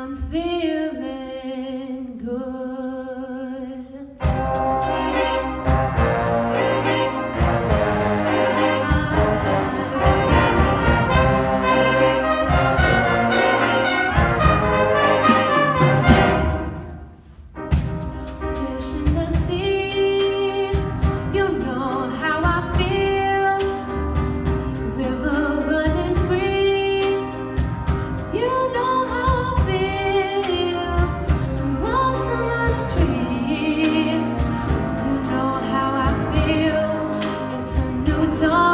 I'm feeling 더